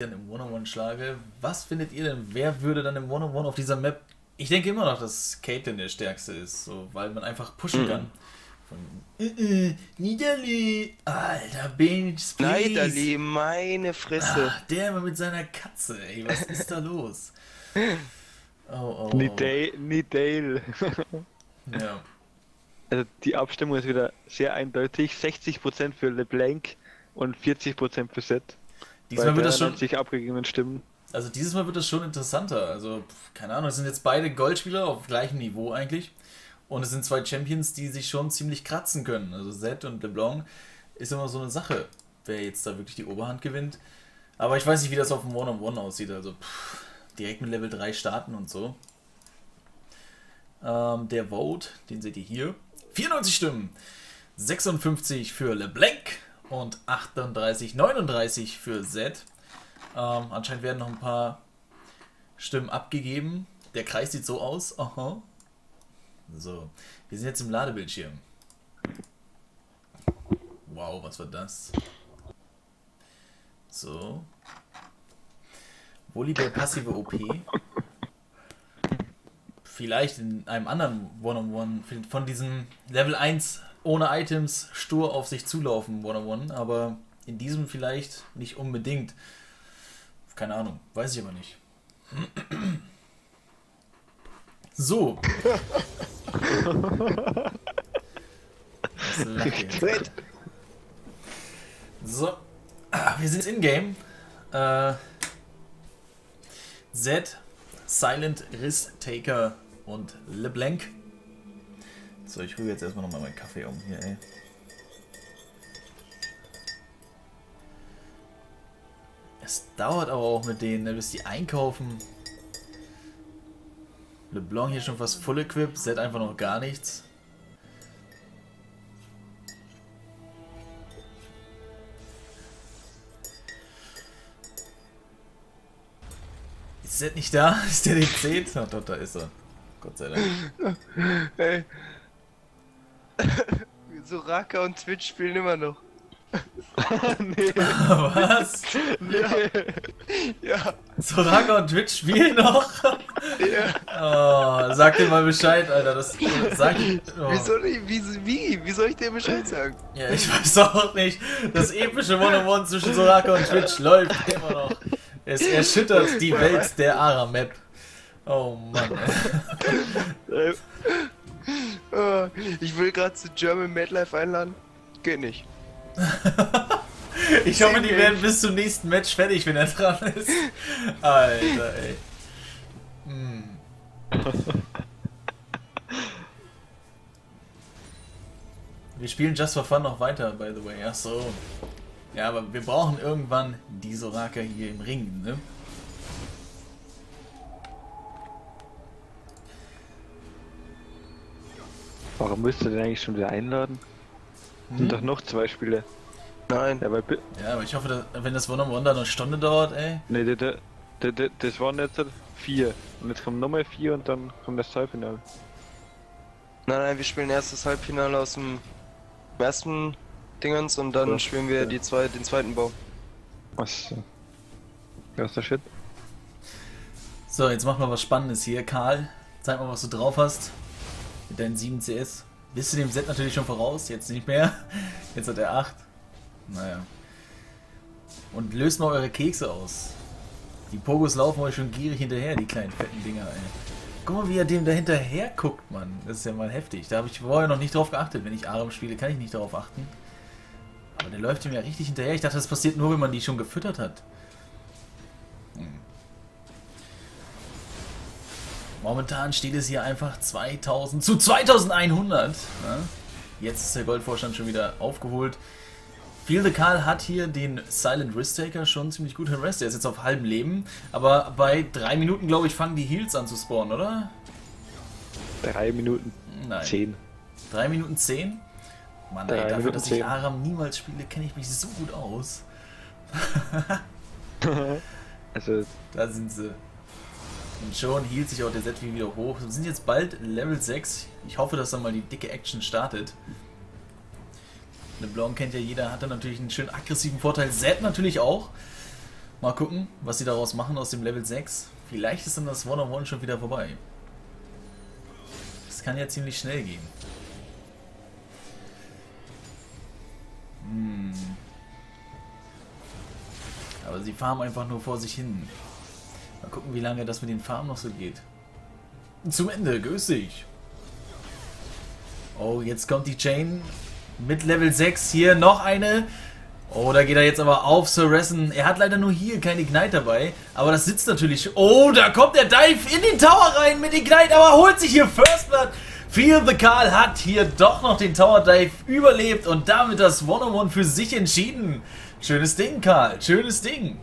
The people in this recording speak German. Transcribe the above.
dann im One-on-One schlage. Was findet ihr denn? Wer würde dann im One-on-One auf dieser Map? Ich denke immer noch, dass Caitlyn der stärkste ist, so, weil man einfach pushen Mhm. kann. Von äh, äh, Niederli, alter Bench, please. Niederli, meine Fresse. Ah, der immer mit seiner Katze, ey, was ist da los? Oh, oh, oh. Nidale. Nidale. Ja. Also die Abstimmung ist wieder sehr eindeutig. 60% für LeBlanc und 40% für Set. Diesmal wird das schon, abgegebenen Stimmen. also dieses Mal wird das schon interessanter. Also, keine Ahnung, es sind jetzt beide Goldspieler auf gleichem Niveau eigentlich. Und es sind zwei Champions, die sich schon ziemlich kratzen können. Also Zed und LeBlanc ist immer so eine Sache, wer jetzt da wirklich die Oberhand gewinnt. Aber ich weiß nicht, wie das auf dem One-on-One aussieht. Also pff, direkt mit Level 3 starten und so. Ähm, der Vote, den seht ihr hier. 94 Stimmen. 56 für LeBlanc und 38, 39 für Zed. Ähm, anscheinend werden noch ein paar Stimmen abgegeben. Der Kreis sieht so aus. Aha. So, wir sind jetzt im Ladebildschirm. Wow, was war das? So. Volleyball passive OP. Vielleicht in einem anderen One-on-One von diesem Level 1 ohne Items stur auf sich zulaufen One-on-One, aber in diesem vielleicht nicht unbedingt. Keine Ahnung, weiß ich aber nicht. So. So. Wir sind in-game. Äh, Z, Silent Risk Taker und LeBlanc. So, ich rühre jetzt erstmal nochmal meinen Kaffee um hier, ey. Es dauert aber auch mit denen, ne, bis die einkaufen. LeBlanc hier schon fast full equip, Z einfach noch gar nichts. Ist Z nicht da? Ist der den 10? Oh, doch, da ist er. Gott sei Dank. Ey. Soraka und Twitch spielen immer noch. nee. Was? Ja. ja. Soraka und Twitch spielen noch? ja. Oh, sag dir mal Bescheid, Alter. Das sag oh. Wie, soll ich, wie, wie, wie soll ich dir Bescheid sagen? Ja, ich weiß auch nicht. Das epische One-on-One zwischen Soraka und Twitch läuft immer noch. Es erschüttert die Welt der Ara-Map. Oh Mann. Äh, ich will gerade zu German Madlife einladen. Geht nicht. Ich hoffe, die werden bis zum nächsten Match fertig, wenn er dran ist. Alter, ey. Hm. Wir spielen Just for Fun noch weiter, by the way. Ach so. Ja, aber wir brauchen irgendwann die Soraka hier im Ring, ne? Warum müsst ihr den eigentlich schon wieder einladen? Hm? Sind doch noch zwei Spiele. Nein. Ja, Ja, aber ich hoffe, dass, wenn das One-on-One dann eine Stunde dauert, ey. nee, der, der, der, der, das waren jetzt vier. Und jetzt kommen nochmal vier und dann kommt das Halbfinale. Nein, nein, wir spielen erst das Halbfinale aus dem ersten Dingens und dann Ja. spielen wir die zwei, den zweiten Bau. Was? Ja, ist der Shit? So, jetzt machen wir was Spannendes hier. Karl, zeig mal, was du drauf hast. Deinen 7 CS. Bist du dem Set natürlich schon voraus? Jetzt nicht mehr. Jetzt hat er 8. Naja. Und löst mal eure Kekse aus. Die Pogos laufen euch schon gierig hinterher, die kleinen fetten Dinger, ey. Guck mal, wie er dem da hinterher guckt, Mann. Das ist ja mal heftig. Da habe ich vorher noch nicht drauf geachtet. Wenn ich Aram spiele, kann ich nicht darauf achten. Aber der läuft ihm ja richtig hinterher. Ich dachte, das passiert nur, wenn man die schon gefüttert hat. Momentan steht es hier einfach 2000 zu 2100. Ja? Jetzt ist der Goldvorstand schon wieder aufgeholt. Feel the Karl hat hier den Silent Risk Taker schon ziemlich gut harassed. Er ist jetzt auf halbem Leben. Aber bei drei Minuten, glaube ich, fangen die Heals an zu spawnen, oder? Drei Minuten Nein. zehn. Drei Minuten zehn? Mann, ey, dafür, Minuten dass ich zehn. Aram niemals spiele, kenne ich mich so gut aus. Also, Da sind sie. Und schon hielt sich auch der Set wieder hoch. Wir sind jetzt bald Level 6. Ich hoffe, dass dann mal die dicke Action startet. LeBlanc kennt ja jeder, hat dann natürlich einen schön aggressiven Vorteil. Zed natürlich auch. Mal gucken, was sie daraus machen aus dem Level 6. Vielleicht ist dann das One-on-One schon wieder vorbei. Das kann ja ziemlich schnell gehen. Hm. Aber sie farmen einfach nur vor sich hin. Mal gucken, wie lange das mit den Farmen noch so geht. Zum Ende, grüß dich. Oh, jetzt kommt die Chain mit Level 6. Hier noch eine. Oh, da geht er jetzt aber auf Sir Ressen. Er hat leider nur hier kein Ignite dabei. Aber das sitzt natürlich... Oh, da kommt der Dive in den Tower rein mit Ignite. Aber holt sich hier First Blood. Feel the Karl hat hier doch noch den Tower Dive überlebt und damit das One-on-One für sich entschieden. Schönes Ding, Karl. Schönes Ding.